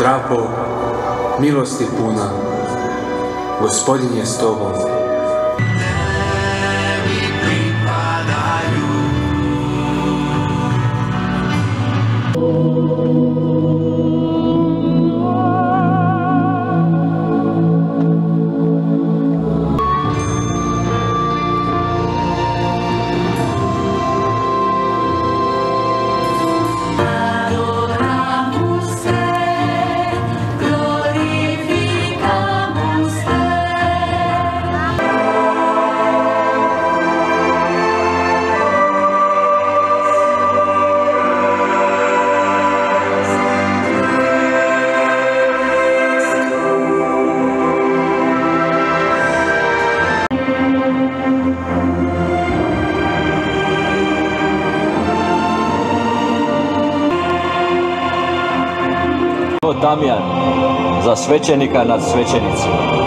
Zdravo, milosti puna, gospodin je s tobom. Damijan za svećenika nad svećenicima.